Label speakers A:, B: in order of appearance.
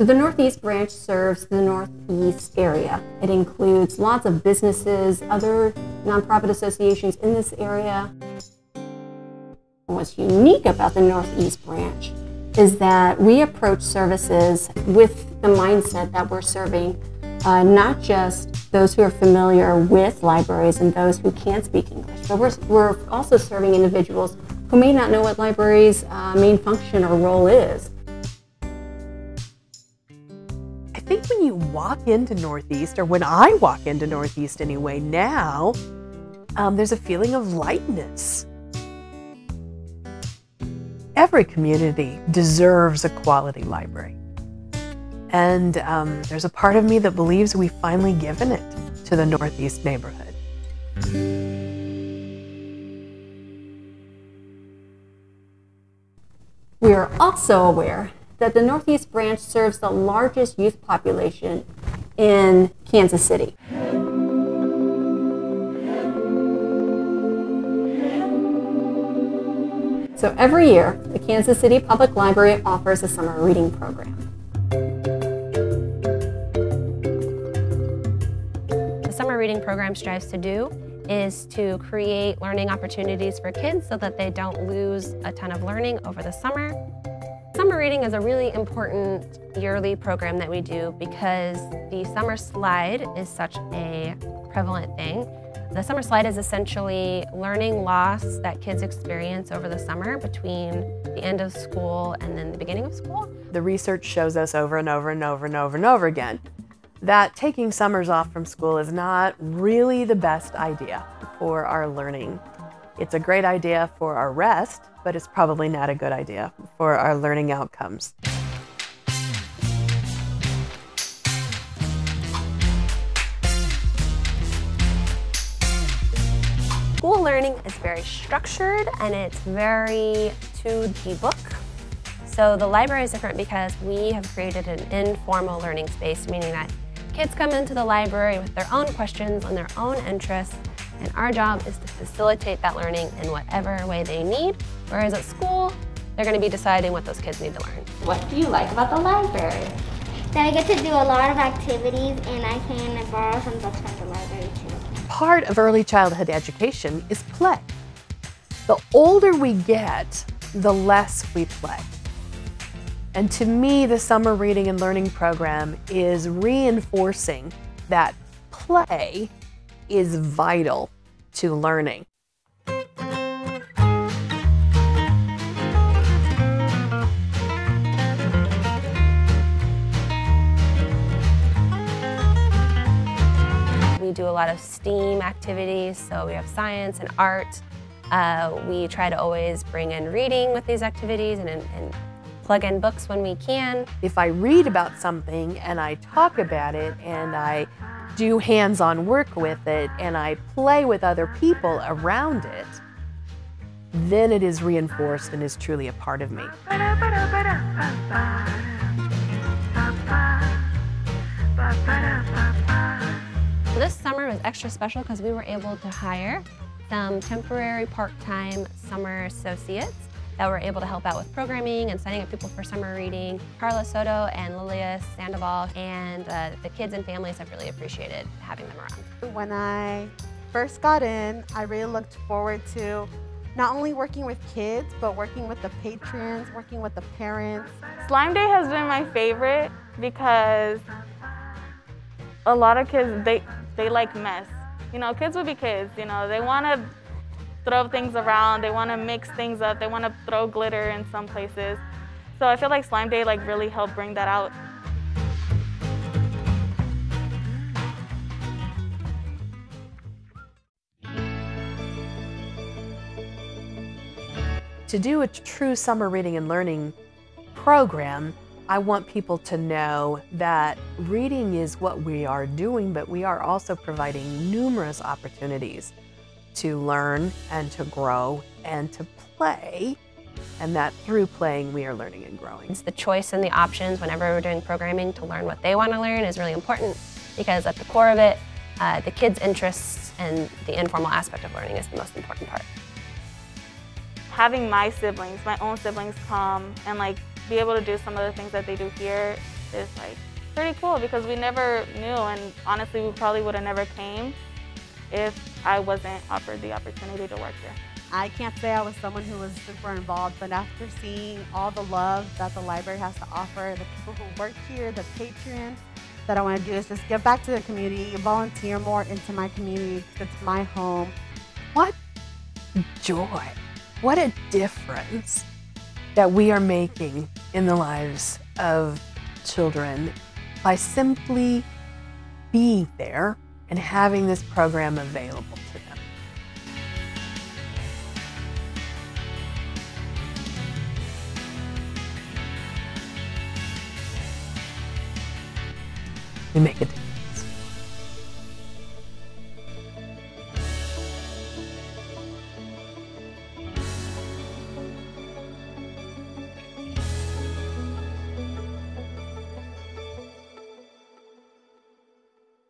A: So the Northeast branch serves the Northeast area. It includes lots of businesses, other nonprofit associations in this area. What's unique about the Northeast branch is that we approach services with the mindset that we're serving uh, not just those who are familiar with libraries and those who can't speak English, but we're, we're also serving individuals who may not know what libraries' uh, main function or role is.
B: Walk into Northeast, or when I walk into Northeast anyway, now, um, there's a feeling of lightness. Every community deserves a quality library. And um, there's a part of me that believes we've finally given it to the Northeast neighborhood.
A: We are also aware that the Northeast branch serves the largest youth population in Kansas City. So every year, the Kansas City Public Library offers a summer reading program.
C: The summer reading program strives to do is to create learning opportunities for kids so that they don't lose a ton of learning over the summer. Summer reading is a really important yearly program that we do because the summer slide is such a prevalent thing. The summer slide is essentially learning loss that kids experience over the summer between the end of school and then the beginning of school.
B: The research shows us over and over and over and over and over again that taking summers off from school is not really the best idea for our learning. It's a great idea for our rest, but it's probably not a good idea for our learning outcomes.
C: School learning is very structured and it's very to the book. So the library is different because we have created an informal learning space, meaning that kids come into the library with their own questions and their own interests, and our job is to facilitate that learning in whatever way they need. Whereas at school, they're going to be deciding what those kids need to learn.
D: What do you like about the library?
E: That I get to do a lot of activities and I can borrow some books from the library too.
B: Part of early childhood education is play. The older we get, the less we play. And to me, the summer reading and learning program is reinforcing that play is vital to learning.
C: We do a lot of STEAM activities, so we have science and art. Uh, we try to always bring in reading with these activities and, and plug in books when we can.
B: If I read about something and I talk about it and I do hands-on work with it and I play with other people around it, then it is reinforced and is truly a part of me.
C: This summer was extra special because we were able to hire some temporary part-time summer associates that were able to help out with programming and signing up people for summer reading. Carla Soto and Lilia Sandoval and uh, the kids and families have really appreciated having them around.
F: When I first got in, I really looked forward to not only working with kids, but working with the patrons, working with the parents.
G: Slime Day has been my favorite because a lot of kids, they, they like mess. You know, kids will be kids, you know, they want to throw things around, they want to mix things up, they want to throw glitter in some places. So I feel like Slime Day like really helped bring that out.
B: To do a true summer reading and learning program, I want people to know that reading is what we are doing, but we are also providing numerous opportunities to learn and to grow and to play, and that through playing we are learning and growing.
C: It's the choice and the options whenever we're doing programming to learn what they want to learn is really important because at the core of it, uh, the kids' interests and the informal aspect of learning is the most important part.
G: Having my siblings, my own siblings come and like be able to do some of the things that they do here is like pretty cool because we never knew, and honestly, we probably would have never came if I wasn't offered the opportunity to work here.
F: I can't say I was someone who was super involved, but after seeing all the love that the library has to offer, the people who work here, the patrons, that I want to do is just give back to the community, volunteer more into my community it's my home.
B: What joy, what a difference that we are making in the lives of children by simply being there and having this program available to them. We make it